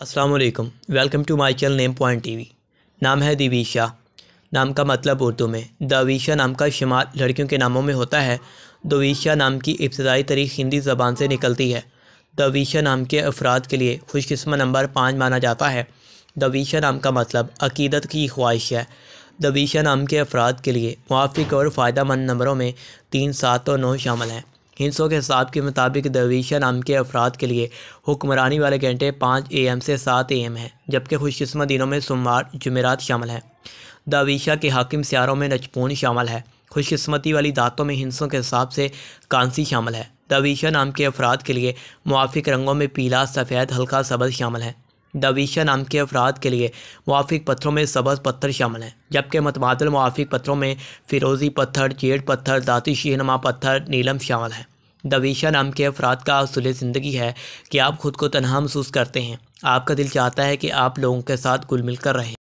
अस्सलाम वालेकुम to my channel name point TV नाम है दिवीशा। नाम का मतलब उर्दू में। दवीशा नाम का शुमार लड़कियों के नामों में होता है। दवीशा नाम की इब्तदाई तारीख हिंदी ज़बान से निकलती है। दवीशा नाम के अफराद के लिए खुशकस्मत नंबर पाँच माना जाता है। दवीशा नाम का मतलब अकीदत की ख्वाहिश है। दवीशा नाम के अफराद के लिए मुआफ़ और फ़ायदा मंद नंबरों में तीन, सात और नौ शामिल हैं। हिंसों के हिसाब के मुताबिक दवीशा नाम के अफराद के लिए हुक्मरानी वाले घंटे पाँच ए एम से सात ए एम हैं, जबकि खुशकस्मत दिनों में सोमवार, जुमेरात शामिल हैं। दवीशा के हाकिम स्यारों में नचपून शामिल है। खुशकस्मती वाली दातों में हिंसों के हिसाब से कांसी शामिल है। दवीशा नाम के अफराद के लिए मुआफ़ रंगों में पीला, सफ़ेद, हल्का सबज शामिल है। दवीशा नाम के अफराद के लिए मुआफिक पत्थरों में सबज पत्थर शामिल हैं, जबकि मतबादल मुआफिक पत्थरों में फ़िरोज़ी पत्थर जेड पत्थर, दाती शीनमा पत्थर, नीलम शामिल हैं। दवीशा नाम के अफराद का असूल ज़िंदगी है कि आप ख़ुद को तनहा महसूस करते हैं। आपका दिल चाहता है कि आप लोगों के साथ गुल मिल कर रहें।